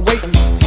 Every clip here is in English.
waiting.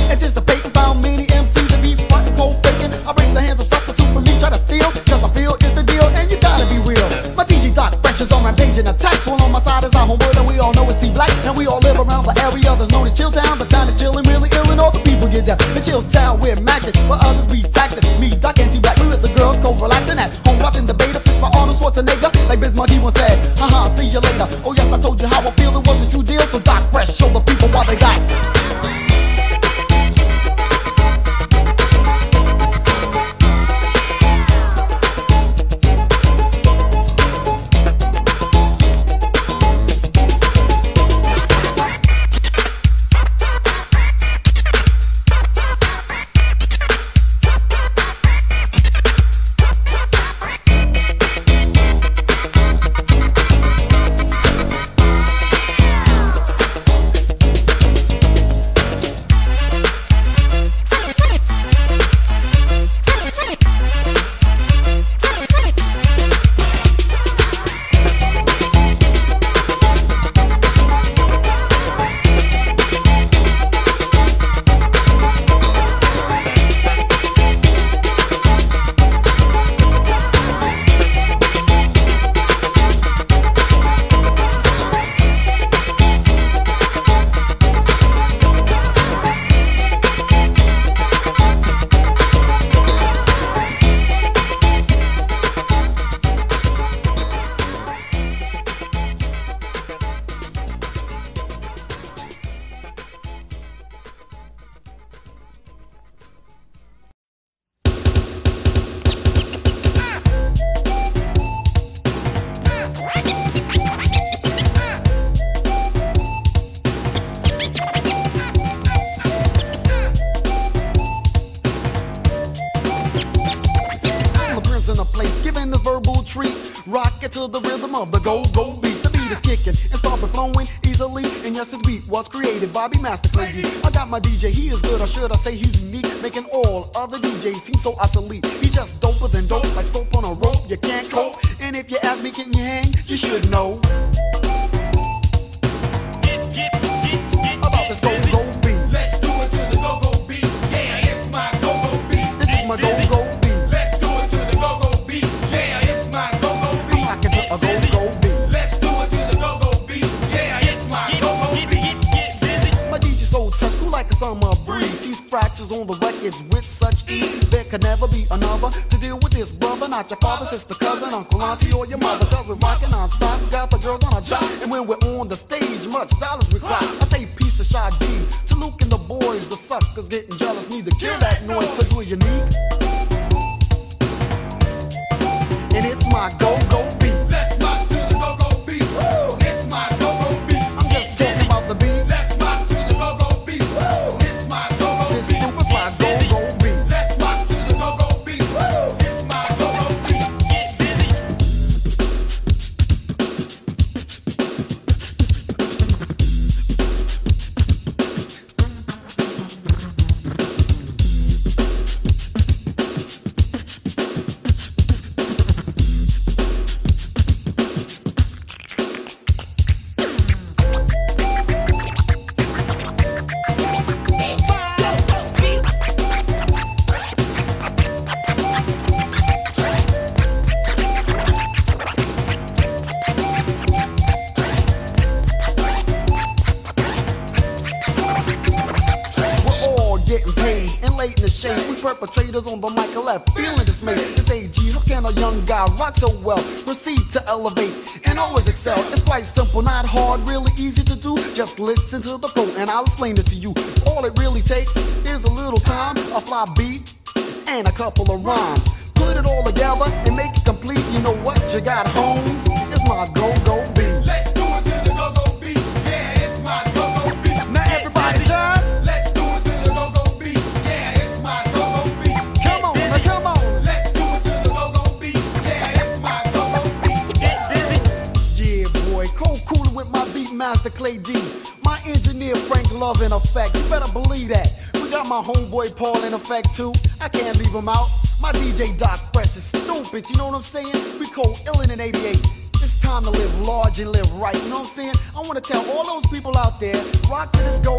giving this verbal treat. Rock it to the rhythm of the go-go beat. The beat is kicking and stomping, flowing easily. And yes, this beat was created by Beat Master Clay I got my DJ, he is good, or should I say he's unique, making all other DJs seem so obsolete. He's just doper than dope, like soap on a rope. You can't cope. And if you ask me, can you hang? You should know. About this go-go beat. Let's do it to the go-go beat. Yeah, it's my go-go beat. This is my go-go could never be another to deal with this brother, not your father, sister, cousin, uncle, auntie, or your mother. Cause we're rocking on stop, got the girls on a job, and when we're on the stage, much dollars we cry. I say piece of shot beat and a couple of rhymes. Put it all together and make it complete. You know what? You gotta fact too, I can't leave him out. My DJ Doc Fresh is stupid, you know what I'm saying? We call Illin in 88. It's time to live large and live right, you know what I'm saying? I wanna tell all those people out there, rock to this gold.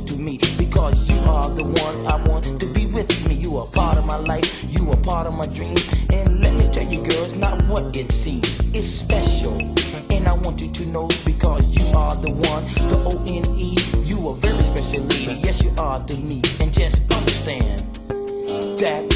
to me because you are the one I want to be with me. You are part of my life, you are part of my dreams. And let me tell you, girl, it's not what it seems, it's special. And I want you to know because you are the one, the O N E. You are very special lady, yes, you are to me. And just understand that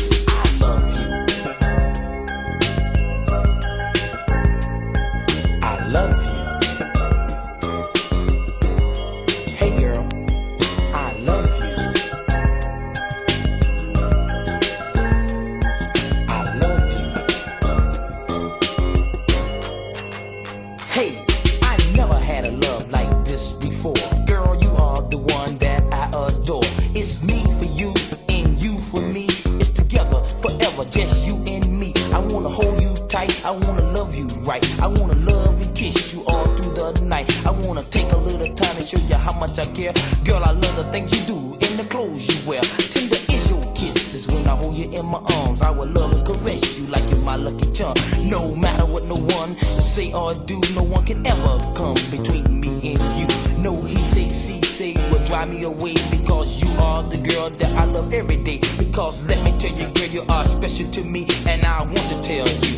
in my lucky charm. No matter what no one say or do, no one can ever come between me and you. No, he say, she say, will drive me away because you are the girl that I love every day. Because let me tell you, girl, you are special to me, and I want to tell you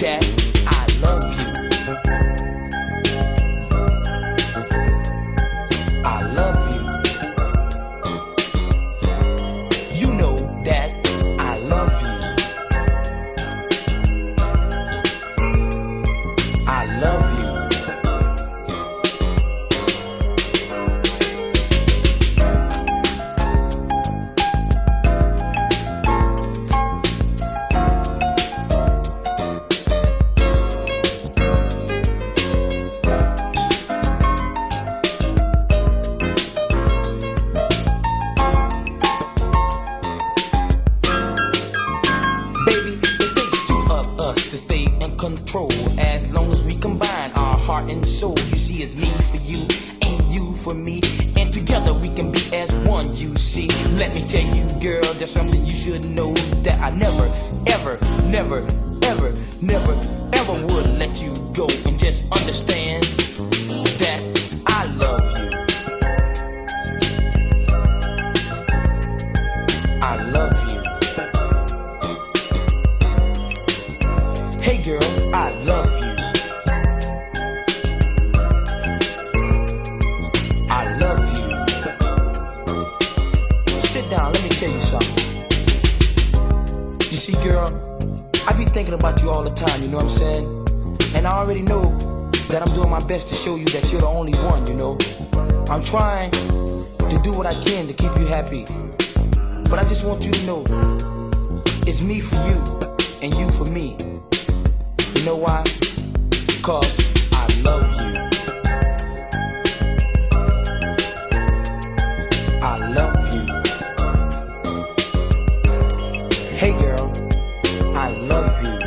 that I love you. me, and together we can be as one, you see. Let me tell you, girl, there's something you should know that I never, ever, never, ever, never, ever would let you go. And just understand time, you know what I'm saying? And I already know that I'm doing my best to show you that you're the only one, you know? I'm trying to do what I can to keep you happy. But I just want you to know it's me for you and you for me. You know why? Cause I love you. I love you. Hey girl, I love you.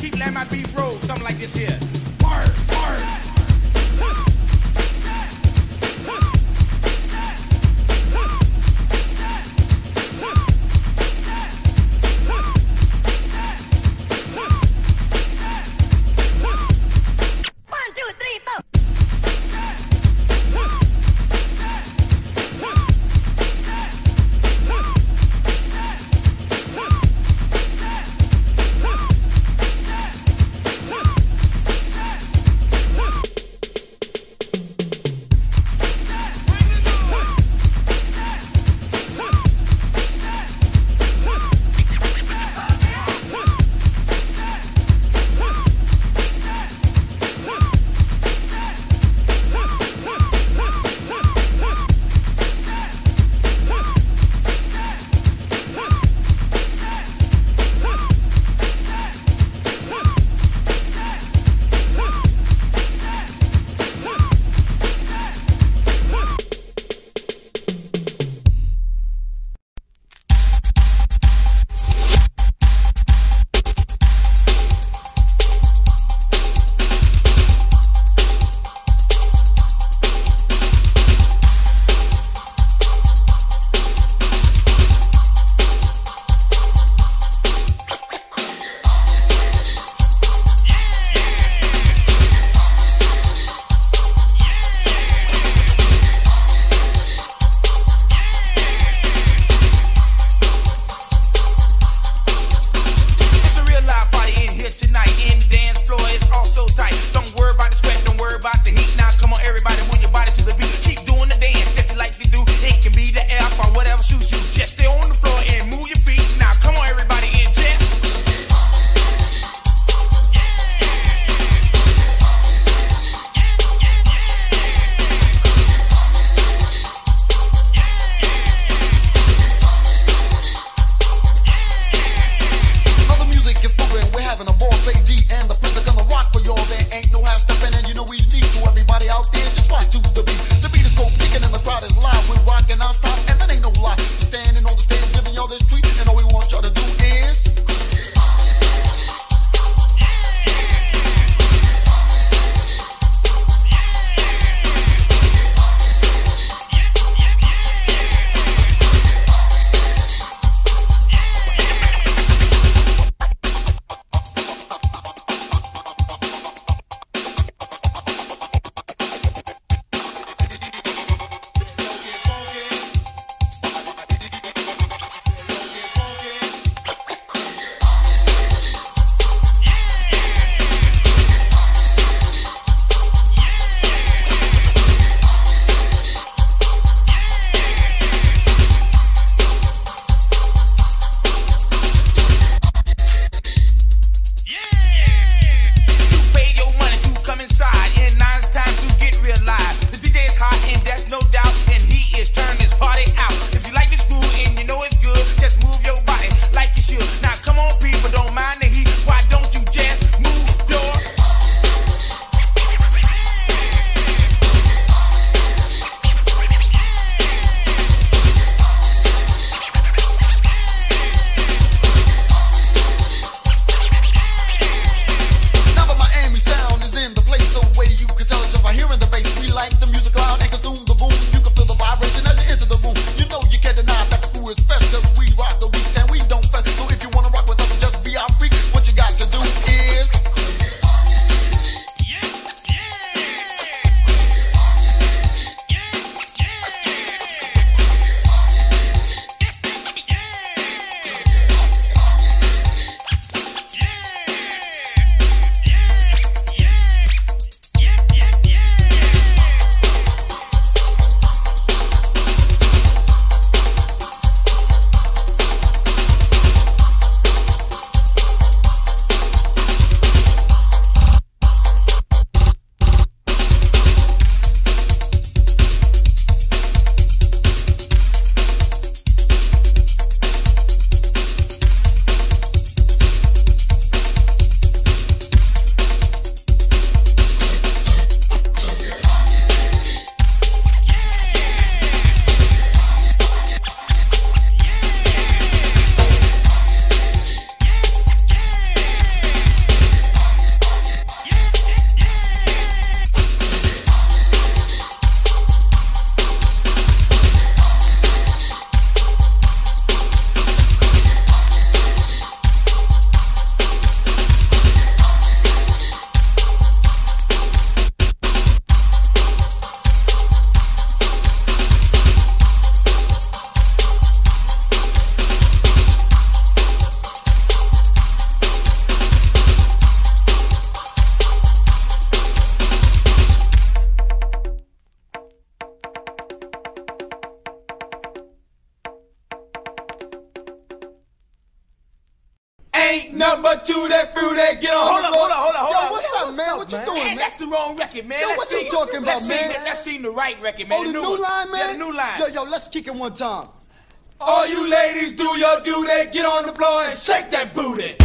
keep letting my beat roll. Something like this here. nothing but two that fruit that get on hold the floor. Hold on, hold on, hold on. Yo, what's up, man? What you man? doing, man? That's the wrong record, man. Yo, let's what sing, you talking about, man? Sing, let's the right record, man. Oh, the, new, new line, man? Yeah, the new line. Yo, yo, let's kick it one time. All you ladies do your do that, get on the floor and shake that booty.